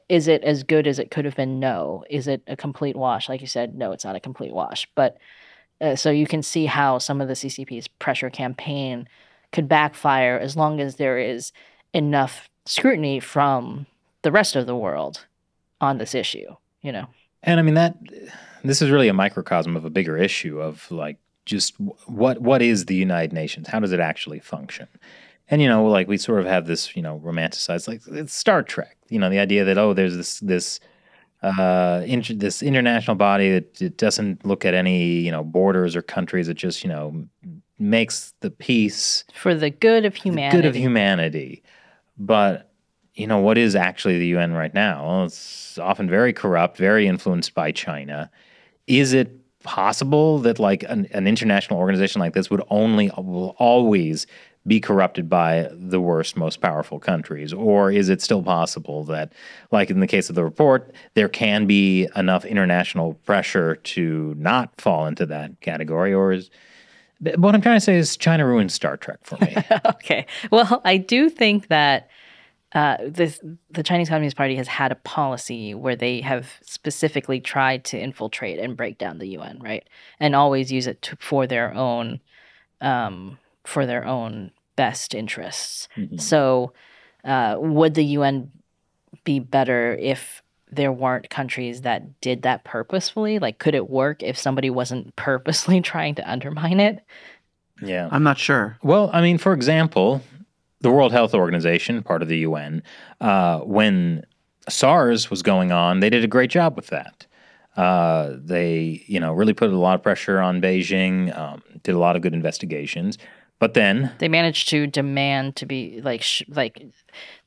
is it as good as it could have been? No. Is it a complete wash? Like you said, no, it's not a complete wash. But uh, so you can see how some of the CCP's pressure campaign could backfire as long as there is enough scrutiny from the rest of the world on this issue, you know. And I mean that this is really a microcosm of a bigger issue of like just what what is the United Nations? How does it actually function? And you know, like we sort of have this, you know, romanticized like it's Star Trek. You know, the idea that oh, there's this this uh inter- this international body that it doesn't look at any you know borders or countries. It just you know makes the peace For the good of the humanity. good of humanity. But you know what is actually the UN right now? Well, it's often very corrupt, very influenced by China. Is it possible that like an, an international organization like this would only will always be corrupted by the worst, most powerful countries, or is it still possible that, like in the case of the report, there can be enough international pressure to not fall into that category, or is what I'm trying to say is China ruined Star Trek for me. okay. Well, I do think that uh, this the Chinese Communist Party has had a policy where they have specifically tried to infiltrate and break down the UN, right, and always use it to, for their own, um, for their own best interests. Mhm. So, uh, would the UN be better if there weren't countries that did that purposefully? Like, could it work if somebody wasn't purposely trying to undermine it? yeah. I'm not sure. Well, I mean, for example, the World Health Organization, part of the UN, uh, when SARS was going on, they did a great job with that. Uh, they, you know, really put a lot of pressure on Beijing, um, did a lot of good investigations. But then, They managed to demand to be like sh- like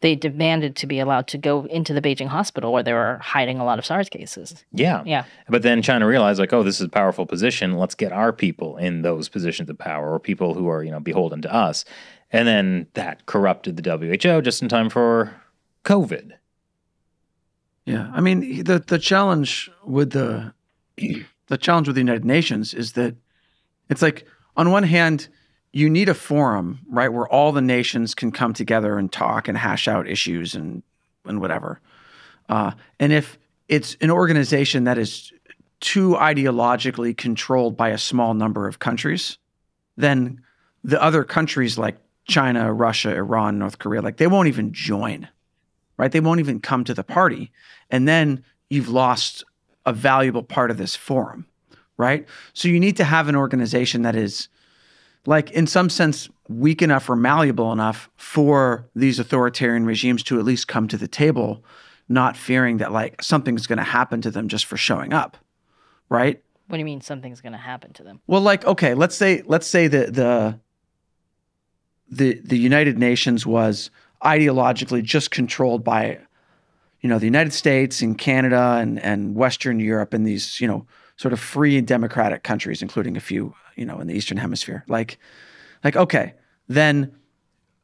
they demanded to be allowed to go into the Beijing hospital where they were hiding a lot of SARS cases. yeah, Yeah. But then China realized, like, oh, this is a powerful position. Let's get our people in those positions of power, or people who are, you know, beholden to us. And then that corrupted the WHO just in time for COVID. Yeah, I mean the the challenge with the the challenge with the United Nations is that it's like on one hand you need a forum right where all the nations can come together and talk and hash out issues and and whatever, uh, and if it's an organization that is too ideologically controlled by a small number of countries, then the other countries like China, Russia, Iran, North Korea, like they won't even join, right? They won't even come to the party. And then you've lost a valuable part of this forum, right? So you need to have an organization that is, like, in some sense, weak enough or malleable enough for these authoritarian regimes to at least come to the table, not fearing that, like, something's going to happen to them just for showing up, right? What do you mean something's going to happen to them? Well, like okay, let's say let's say that the the the the United Nations was ideologically just controlled by you know the United States and Canada and and Western Europe and these you know sort of free and democratic countries, including a few you know in the Eastern Hemisphere. Like like okay, then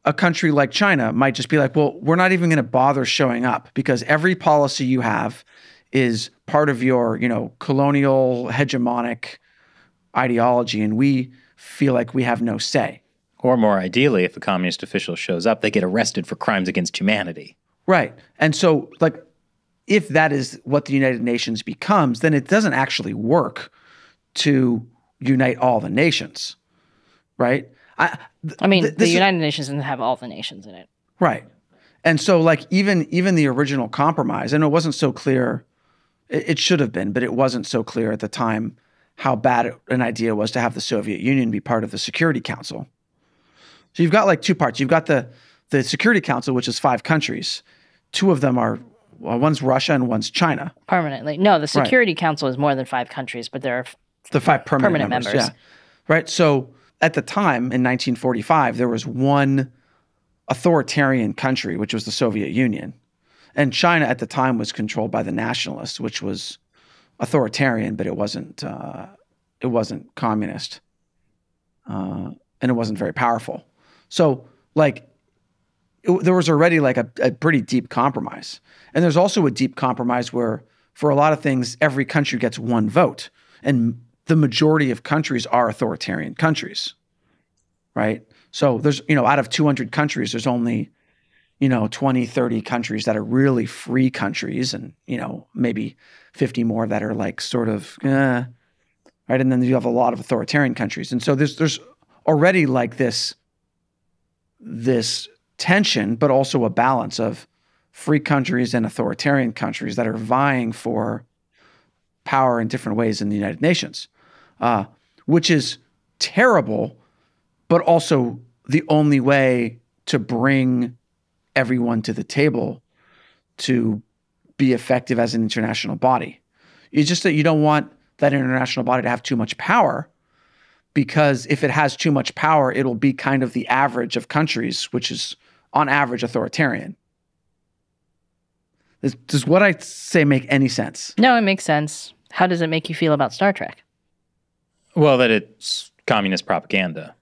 a country like China might just be like, well, we're not even going to bother showing up because every policy you have is part of your, you know, colonial hegemonic ideology and we feel like we have no say. Or more ideally, if a communist official shows up, they get arrested for crimes against humanity. Right. And so like if that is what the United Nations becomes, then it doesn't actually work to unite all the nations. Right? I th- I mean, th- the this is- United Nations doesn't have all the nations in it. Right. And so like even even the original compromise, and it wasn't so clear it, it should have been, but it wasn't so clear at the time how bad an idea was to have the Soviet Union be part of the Security Council. So you've got like two parts. You've got the the Security Council, which is five countries. Two of them are well, one's Russia and one's China. Permanently. No, the Security Council is more than five countries, but there are The five permanent, Permanent members. members. Yeah. Right. So at the time in 1945, there was one authoritarian country, which was the Soviet Union. And China at the time was controlled by the nationalists, which was authoritarian, but it wasn't uh, it wasn't communist, uh, and it wasn't very powerful. So like it, there was already like a, a pretty deep compromise, and there's also a deep compromise where for a lot of things every country gets one vote, and the majority of countries are authoritarian countries, right? So there's you know out of 200 countries, there's only you know 20 30 countries that are really free countries and you know maybe 50 more that are like sort of eh, right? And then you have a lot of authoritarian countries. And so there's there's already like this this tension but also a balance of free countries and authoritarian countries that are vying for power in different ways in the United Nations uh, which is terrible but also the only way to bring everyone to the table to be effective as an international body. It's just that you don't want that international body to have too much power because if it has too much power, it'll be kind of the average of countries, which is on average authoritarian. Does, does what I say make any sense? No, it makes sense. How does it make you feel about Star Trek? Well, that it's communist propaganda.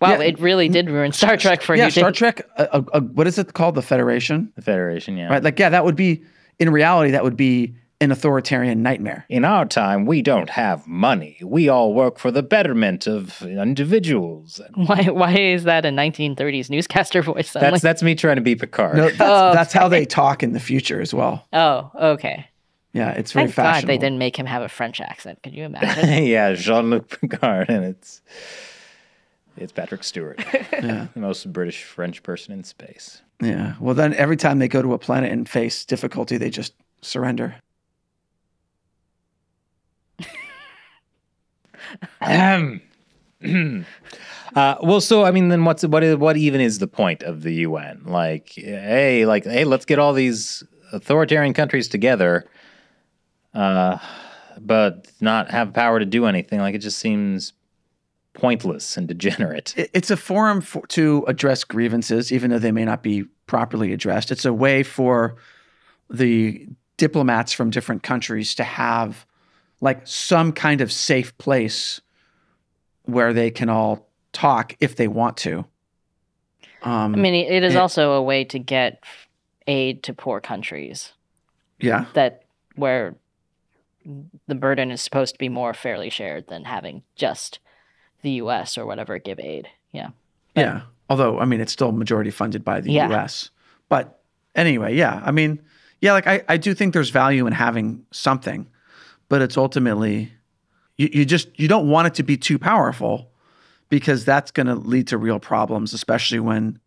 Wow, Yeah. it really did ruin Star Trek for yeah, you. Star Trek. A, a, a- what is it called? The Federation. The Federation, yeah. right? Like, yeah, that would be in reality, that would be an authoritarian nightmare. In our time, we don't have money. We all work for the betterment of individuals. Why? Why is that a 1930s newscaster voice? Suddenly? That's that's me trying to be Picard. No, that's, Oh, that's how they talk in the future as well. oh, okay. Yeah, it's very Thank God fashionable. they didn't make him have a French accent. Could you imagine? yeah, Jean-Luc Picard, and it's it's Patrick Stewart, Yeah. the most British French person in space. Yeah. Well, then every time they go to a planet and face difficulty, they just surrender. Ahem. uh, well, so I mean, then what's what? What even is the point of the UN? Like, hey, like, hey, let's get all these authoritarian countries together, uh, but not have power to do anything. Like, it just seems pointless and degenerate. It's a forum for, to address grievances, even though they may not be properly addressed. It's a way for the diplomats from different countries to have like some kind of safe place where they can all talk if they want to. Um, I mean, it it is Yeah. also a way to get aid to poor countries yeah, that where the burden is supposed to be more fairly shared than having just the U.S. or whatever give aid. Yeah. yeah. Although, I mean, it's still majority funded by the Yeah. U.S. But anyway, yeah. I mean, yeah. Like I, I do think there's value in having something, but it's ultimately you, you just you don't want it to be too powerful because that's going to lead to real problems, especially when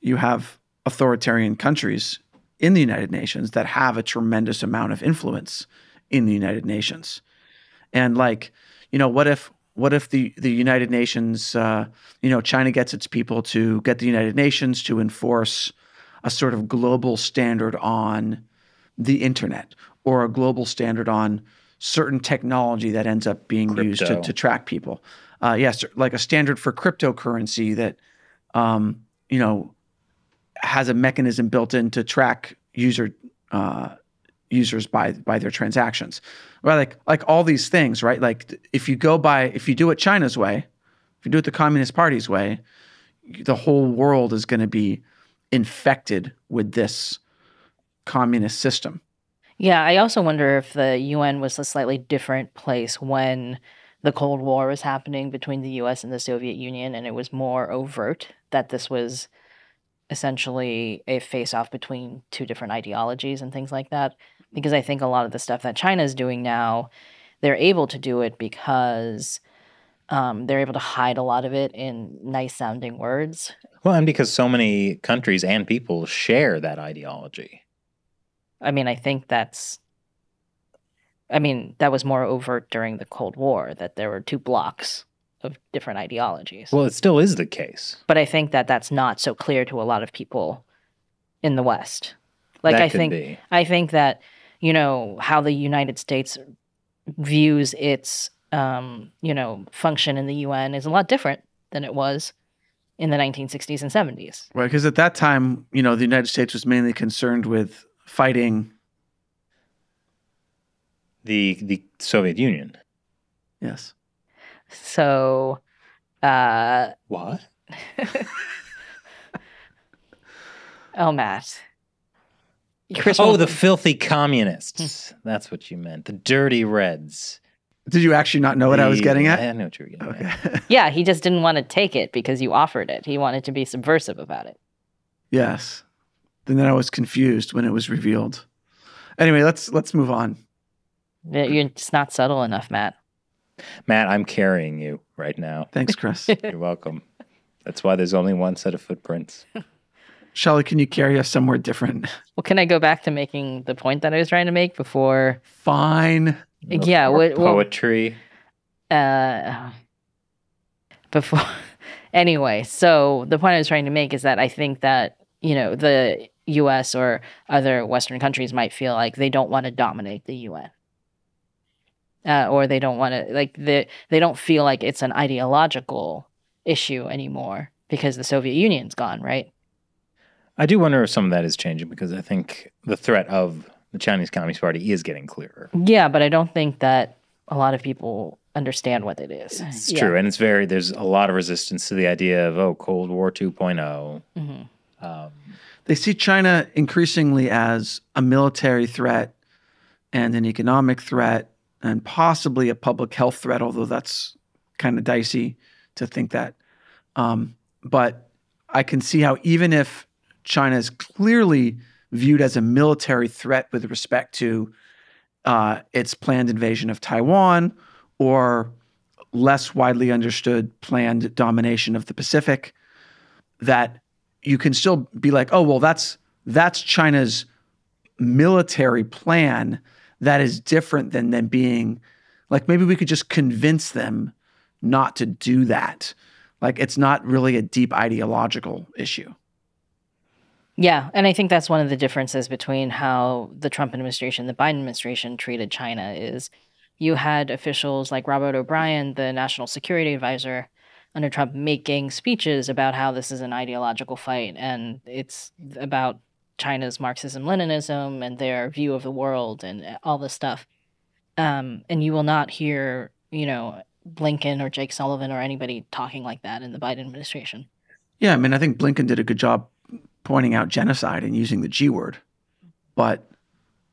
you have authoritarian countries in the United Nations that have a tremendous amount of influence in the United Nations. And like, you know, what if what if the the United Nations, uh, you know, China gets its people to get the United Nations to enforce a sort of global standard on the internet or a global standard on certain technology that ends up being used to, to track people. Uh, yes, like a standard for cryptocurrency that, um, you know, has a mechanism built in to track user uh, users by by their transactions. Right, like like all these things, right? Like if you go by if you do it China's way, if you do it the Communist Party's way, the whole world is going to be infected with this communist system. Yeah, I also wonder if the UN was a slightly different place when the Cold War was happening between the US and the Soviet Union, and it was more overt that this was essentially a face off between two different ideologies and things like that. Because I think a lot of the stuff that China is doing now, they're able to do it because um, they're able to hide a lot of it in nice sounding words. Well, and because so many countries and people share that ideology. I mean, I think that's. I mean, that was more overt during the Cold War that there were two blocks of different ideologies. Well, it still is the case. but I think that that's not so clear to a lot of people in the West. Like That I think be. I think that you know how the United States views its um, you know function in the UN is a lot different than it was in the 1960s and 70s. Right, because at that time, you know, the United States was mainly concerned with fighting. The the Soviet Union. Yes. So uh, What? oh Matt. Chris Oh, the filthy communists. That's what you meant. The dirty reds. Did you actually not know what I was getting at? I know what you were getting at. Yeah, he just didn't want to take it because you offered it. He wanted to be subversive about it. yes. And then I was confused when it was revealed. Anyway, let's let's move on. Yeah, You're just not subtle enough, Matt. Matt, I'm carrying you right now. Thanks, Chris. You're welcome. That's why there's only one set of footprints. Shelley, can you carry us somewhere different? Well, can I go back to making the point that I was trying to make before? Fine. Yeah, what- poetry. Uh, before. anyway, so the point I was trying to make is that I think that you know the U.S. or other Western countries might feel like they don't want to dominate the UN. Uh, or they don't want to like they they don't feel like it's an ideological issue anymore because the Soviet Union's gone, right? I do wonder if some of that is changing because I think the threat of the Chinese Communist Party is getting clearer. Yeah, but I don't think that a lot of people understand what it is. It's Yeah. true. And it's very, there's a lot of resistance to the idea of, oh, Cold War 2.0. Mhm. Um, They see China increasingly as a military threat and an economic threat and possibly a public health threat, although that's kind of dicey to think that. Um, but I can see how even if China is clearly viewed as a military threat with respect to uh, its planned invasion of Taiwan or less widely understood planned domination of the Pacific, that you can still be like, oh well, that's that's China's military plan that is different than them being like maybe we could just convince them not to do that. Like it's not really a deep ideological issue. Yeah, and I think that's one of the differences between how the Trump administration, the Biden administration treated China is you had officials like Robert O'Brien, the national security advisor under Trump, making speeches about how this is an ideological fight and it's about China's Marxism Leninism and their view of the world and all this stuff. Um, and you will not hear, you know, Blinken or Jake Sullivan or anybody talking like that in the Biden administration. Yeah, I mean, I think Blinken did a good job pointing out genocide and using the G word. But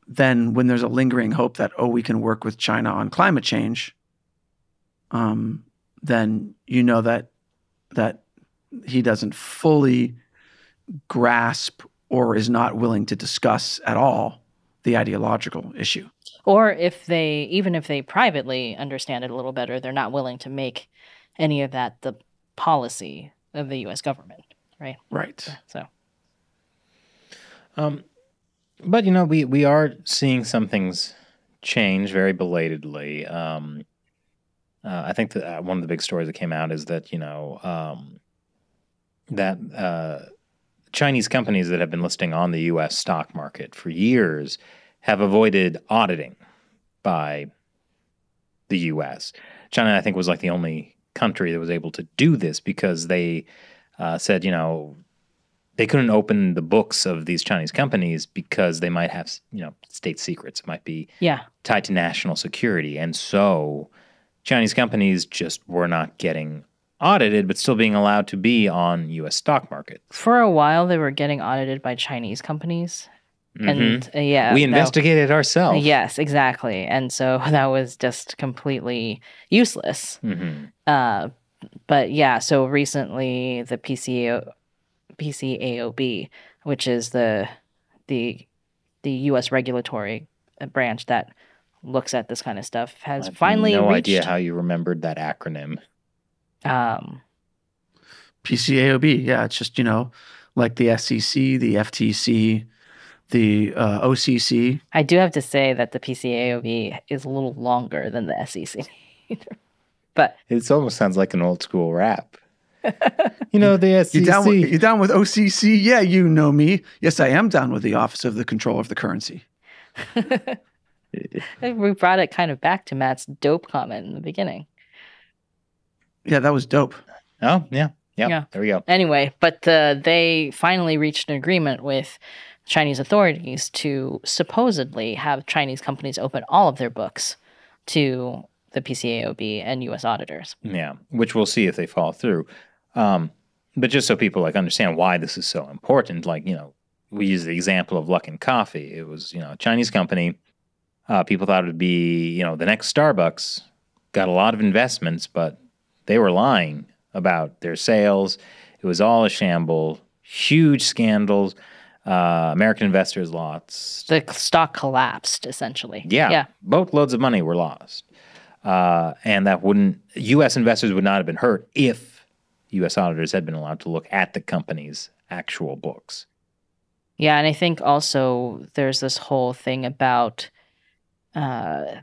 then when there's a lingering hope that, oh, we can work with China on climate change, um, then you know that that he doesn't fully grasp or is not willing to discuss at all the ideological issue. Or if they, even if they privately understand it a little better, they're not willing to make any of that the policy of the U.S. government, right? Right. So, Um, but you know, we we are seeing some things change very belatedly. Um, uh, I think that uh, one of the big stories that came out is that you know um, that uh, Chinese companies that have been listing on the U.S. stock market for years have avoided auditing by the U.S. China, I think, was like the only country that was able to do this because they uh, said, you know, they couldn't open the books of these Chinese companies because they might have, you know, state secrets. It might be yeah. tied to national security, and so Chinese companies just were not getting audited, but still being allowed to be on U.S. stock market. For a while, they were getting audited by Chinese companies. And uh, yeah, Mm-hmm. we that- investigated ourselves. Yes, exactly. And so that was just completely useless. hmm Uh, but yeah, so recently the PCAO, PCAOB, which is the the the U.S. regulatory uh, branch that looks at this kind of stuff, has I have finally no reached. idea how you remembered that acronym. um, PCAOB. Yeah, it's just you know like the SEC, the FTC, the uh, OCC. I do have to say that the PCAOB is a little longer than the SEC, but It almost sounds like an old school rap. you know the SEC. You down? With, you down with OCC? Yeah, you know me. Yes, I am down with the Office of the Control of the Currency. we brought it kind of back to Matt's dope comment in the beginning. Yeah, that was dope. oh yeah, yeah, Yeah. There we go. Anyway, but uh, they finally reached an agreement with Chinese authorities to supposedly have Chinese companies open all of their books to the PCAOB and U.S. auditors. Yeah, which we'll see if they follow through. Um, but just so people like understand why this is so important, like you know, we use the example of Luckin Coffee. It was you know a Chinese company. Uh, people thought it would be you know the next Starbucks. Got a lot of investments, but they were lying about their sales. It was all a shamble. Huge scandals. Uh, American investors lost. The stock collapsed essentially. Yeah, yeah, boatloads of money were lost, uh, and that wouldn't U.S. investors would not have been hurt if U.S. auditors had been allowed to look at the company's actual books. yeah. And I think also there's this whole thing about, uh,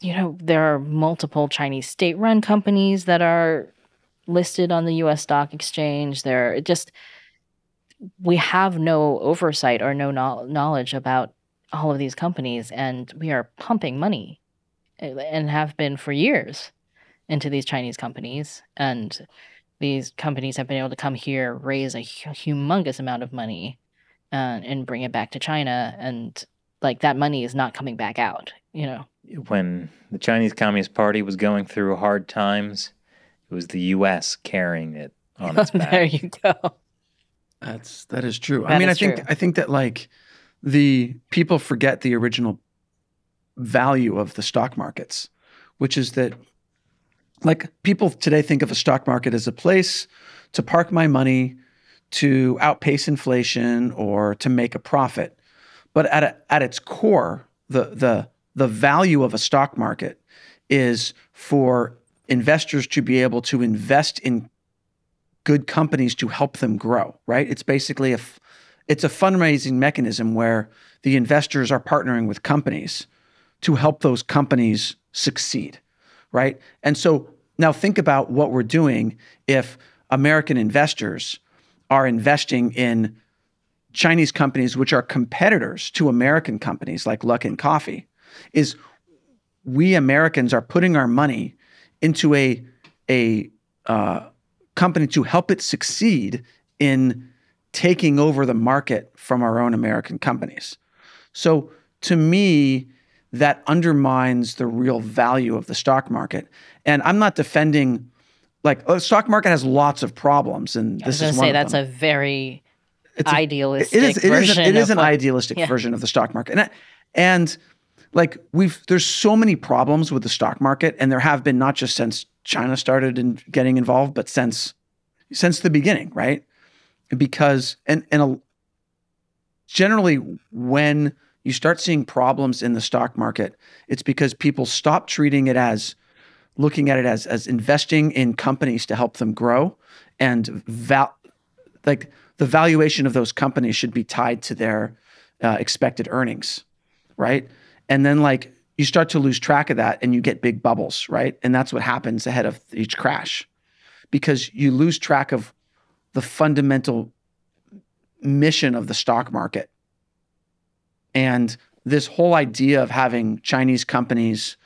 you know, there are multiple Chinese state-run companies that are listed on the U.S. stock exchange. There, just we have no oversight or no knowl- knowledge about all of these companies, and we are pumping money, uh, and have been for years, into these Chinese companies, and these companies have been able to come here, raise a humongous amount of money, uh, and bring it back to China, and like that money is not coming back out. You know, When the Chinese Communist Party was going through hard times, it was the U.S. carrying it on its back. there you go. That's that is true. I mean, I think true. I think that like the people forget the original value of the stock markets, which is that like people today think of a stock market as a place to park my money to outpace inflation or to make a profit. But at, a, at its core, the, the, the value of a stock market is for investors to be able to invest in good companies to help them grow, right? It's basically a it's a fundraising mechanism where the investors are partnering with companies to help those companies succeed, right? And so now think about what we're doing if American investors are investing in Chinese companies which are competitors to American companies like Luckin Coffee is we Americans are putting our money into a a uh, company to help it succeed in taking over the market from our own American companies. So to me, that undermines the real value of the stock market. And I'm not defending like the stock market has lots of problems, and this I was is going one to say that's a very It's a- idealistic it is it is, version it is an what- idealistic yeah. version of the stock market and and like we've there's so many problems with the stock market and there have been not just since China started in getting involved but since since the beginning right because and and a, generally when you start seeing problems in the stock market it's because people stop treating it as looking at it as as investing in companies to help them grow and val- like the valuation of those companies should be tied to their uh, expected earnings, right? And then like you start to lose track of that and you get big bubbles, right? And that's what happens ahead of each crash because you lose track of the fundamental mission of the stock market. And this whole idea of having Chinese companies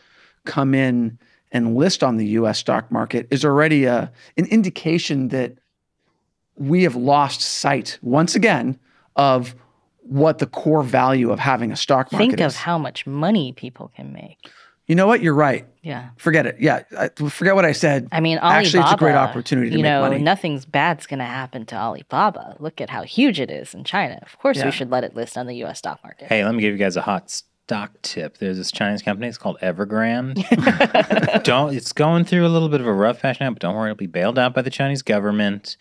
come in and list on the US stock market is already a, an indication that we have lost sight once again of what the core value of having a stock market is. Think of is. how much money people can make. you know what? You're right. Yeah. Forget it. Yeah, I, forget what I said. I mean, Alibaba, Actually, it's a great opportunity to you make know, money. nothing's bad's going to happen to Alibaba. Look at how huge it is in China. Of course, Yeah. we should let it list on the U.S. stock market. Hey, let me give you guys a hot stock tip. There's this Chinese company. It's called Evergrande. don't. It's going through a little bit of a rough patch now, but don't worry. It'll be bailed out by the Chinese government.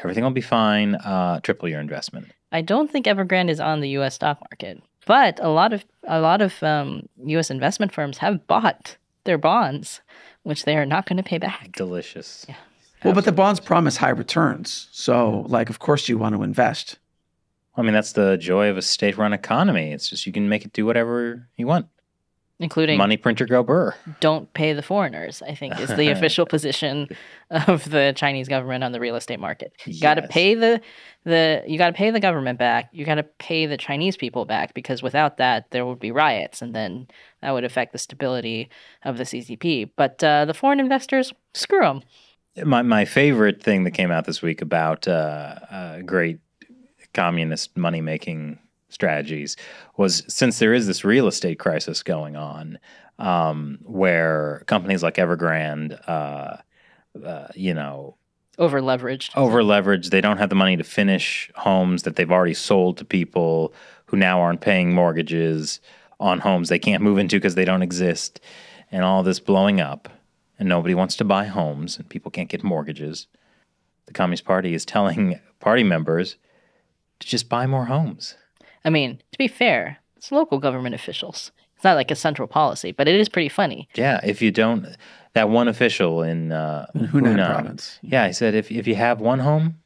Everything will be fine. Uh, triple your investment. I don't think Evergrande is on the U.S. stock market, but a lot of a lot of um, U.S. investment firms have bought their bonds, which they are not going to pay back. Delicious. Yeah. well, but the bonds promise high returns. So, like, of course, you want to invest. I mean, that's the joy of a state-run economy. It's just you can make it do whatever you want. Including Money printer go burr. don't pay the foreigners, I think is the official position of the Chinese government on the real estate market. You got to pay the the you got to pay the government back. You got to pay the Chinese people back because without that there would be riots and then that would affect the stability of the CCP. But uh, the foreign investors, screw them. My my favorite thing that came out this week about uh, uh, great communist money making strategies was since there is this real estate crisis going on, um, where companies like Evergrande, uh, uh, you know, Over leveraged. over leveraged, they don't have the money to finish homes that they've already sold to people who now aren't paying mortgages on homes they can't move into because they don't exist, and all this blowing up, and nobody wants to buy homes, and people can't get mortgages. The Communist Party is telling party members to just buy more homes. I mean, to be fair, it's local government officials. It's not like a central policy, but it is pretty funny. Yeah, if you don't, that one official in, uh, In Hunan province. Yeah, he said if if you have one home,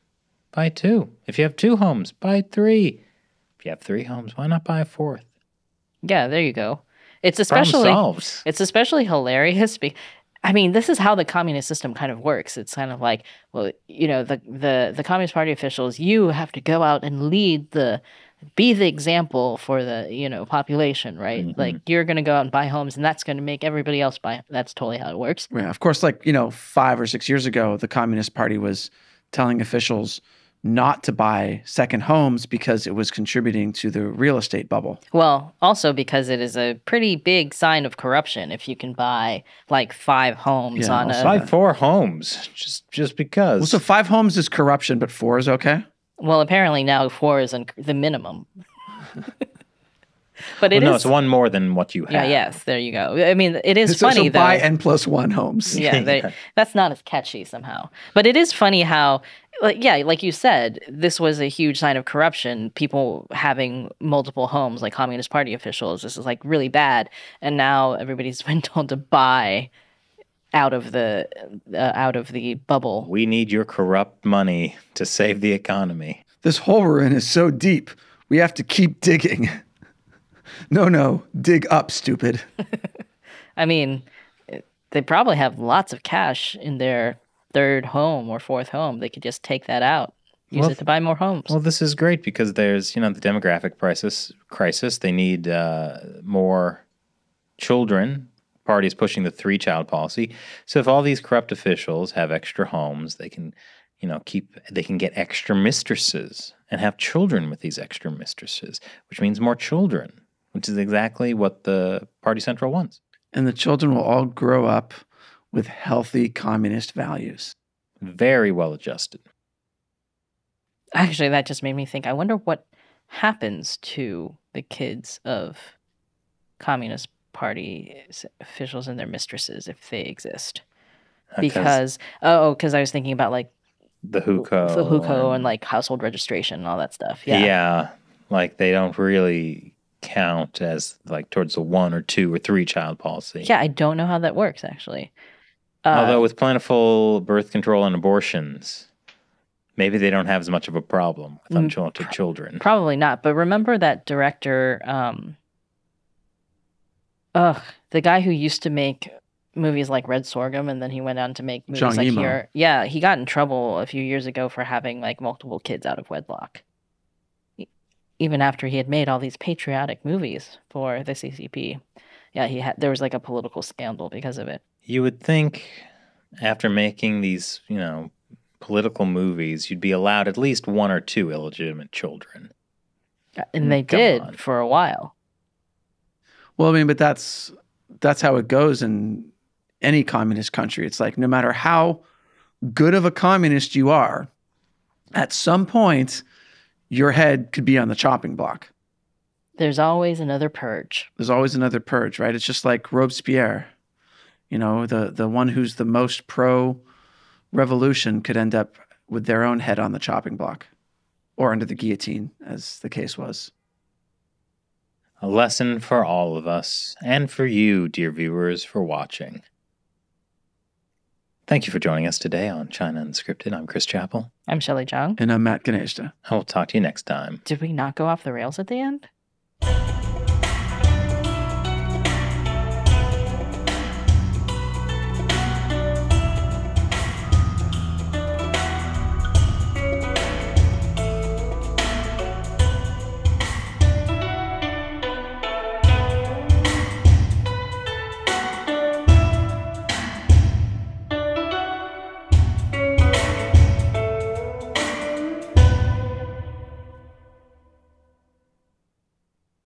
buy two. If you have two homes, buy three. If you have three homes, why not buy a fourth? Yeah, there you go. It's especially. It's especially hilarious. Be- I mean, this is how the communist system kind of works. It's kind of like, well, you know, the the the Communist Party officials, you have to go out and lead the, be the example for the you know population, right? Mm-hmm. Like you're going to go out and buy homes, and that's going to make everybody else buy. That's totally how it works. Yeah, of course, like, you know, five or six years ago, the Communist Party was telling officials not to buy second homes because it was contributing to the real estate bubble. Well, also because it is a pretty big sign of corruption if you can buy like five homes Yeah, on also a. Buy four homes just just because. Well, so five homes is corruption, but four is okay. Well, apparently now four is un- the minimum. but Well, it is. no, it's one more than what you have. yeah, yes, there you go. I mean, it is so, funny so though. buy n plus one homes. yeah, they, Yeah. that's not as catchy somehow. But it is funny how, like, yeah, like you said, this was a huge sign of corruption. People having multiple homes, like Communist Party officials. This is like really bad, and now everybody's been told to buy out of the uh, out of the bubble. We need your corrupt money to save the economy. This hole we're in is so deep. We have to keep digging. no, no, dig up, stupid. I mean, they probably have lots of cash in their third home or fourth home. They could just take that out, use Well, it to buy more homes. Well, this is great because there's, you know, the demographic crisis. Crisis. They need uh, more children. Party is pushing the three-child policy. So if all these corrupt officials have extra homes, they can, you know, keep. They can get extra mistresses and have children with these extra mistresses, which means more children, which is exactly what the Party Central wants. And the children will all grow up with healthy communist values. Very well adjusted. Actually, that just made me think. I wonder what happens to the kids of Communist Party officials and their mistresses if they exist. Because oh, because I was thinking about like the hukou, the hukou and like household registration and all that stuff. Yeah. yeah, like they don't really count as like towards the one or two or three child policy. Yeah, I don't know how that works actually. Uh, Although with plentiful birth control and abortions, maybe they don't have as much of a problem with Mm, unwanted children. Probably not. But remember that director, um, ugh, the guy who used to make movies like Red Sorghum, and then he went on to make movies Zhang like Yimou. here. Yeah, he got in trouble a few years ago for having like multiple kids out of wedlock. Even after he had made all these patriotic movies for the CCP, yeah, he had there was like a political scandal because of it. You would think after making these, you know, political movies, you'd be allowed at least one or two illegitimate children. Uh, and mm, they Come did on. for a while. Well, I mean, but that's that's how it goes in any communist country. It's like no matter how good of a communist you are, at some point your head could be on the chopping block. There's always another purge. There's always another purge, right? It's just like Robespierre. You know, the the one who's the most pro revolution could end up with their own head on the chopping block or under the guillotine, as the case was. A lesson for all of us and for you, dear viewers, for watching. Thank you for joining us today on China Unscripted. I'm Chris Chappell. I'm Shelley Zhang. And I'm Matt Gnaizda. I will talk to you next time. Did we not go off the rails at the end?